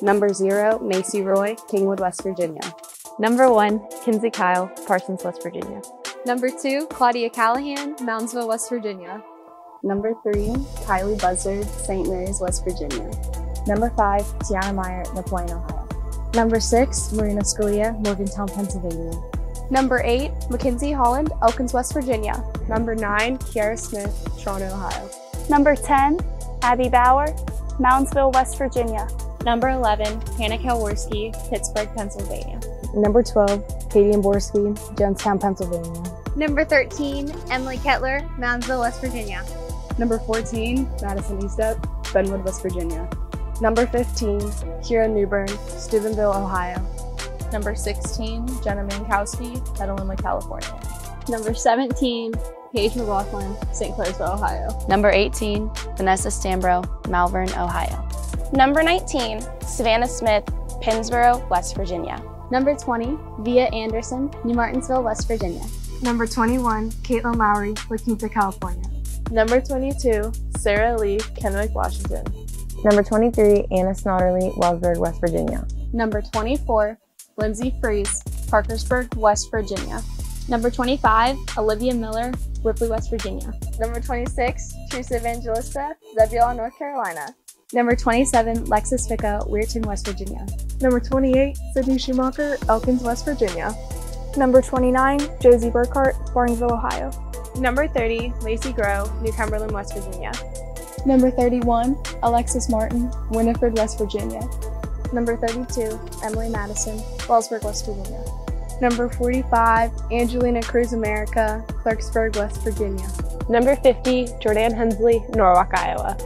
Number zero, Macy Roy, Kingwood, West Virginia. Number one, Kinsey Kyle, Parsons, West Virginia. Number two, Claudia Callahan, Moundsville, West Virginia. Number three, Kylie Buzzard, St. Mary's, West Virginia. Number five, Tiana Meyer, Napoleon, Ohio. Number six, Marina Scalia, Morgantown, Pennsylvania. Number eight, Mackenzie Holland, Elkins, West Virginia. Number nine, Kiara Smith, Toronto, Ohio. Number 10, Abby Bauer, Moundsville, West Virginia. Number 11, Hannah Kalworski, Pittsburgh, Pennsylvania. Number 12, Katie Borski, Jonestown, Pennsylvania. Number 13, Emily Kettler, Moundsville, West Virginia. Number 14, Madison Eastep, Benwood, West Virginia. Number 15, Kira Newbern, Steubenville, Ohio. Number 16, Jenna Minkowski, Petaluma, California. Number 17, Paige McLaughlin, St. Clairsville, Ohio. Number 18, Vanessa Stambro, Malvern, Ohio. Number 19, Savannah Smith, Pennsboro, West Virginia. Number 20, Via Anderson, New Martinsville, West Virginia. Number 21, Caitlin Lowry, La Quinta, California. Number 22, Sarah Lee, Kennewick, Washington. Number 23, Anna Snodderly, Wellsburg, West Virginia. Number 24, Lindsay Fries, Parkersburg, West Virginia. Number 25, Olivia Miller, Ripley, West Virginia. Number 26, Teresa Evangelista, Zebulon, North Carolina. Number 27, Lexus Ficca, Weirton, West Virginia. Number 28, Sydney Schumacher, Elkins, West Virginia. Number 29, Josie Burkhart, Barnesville, Ohio. Number 30, Lacey Grow, New Cumberland, West Virginia. Number 31, Alexis Martin, Winifred, West Virginia. Number 32, Emily Madison, Wellsburg, West Virginia. Number 45, Angelina Cruz America, Clarksburg, West Virginia. Number 50, Jordan Hensley, Norwalk, Iowa.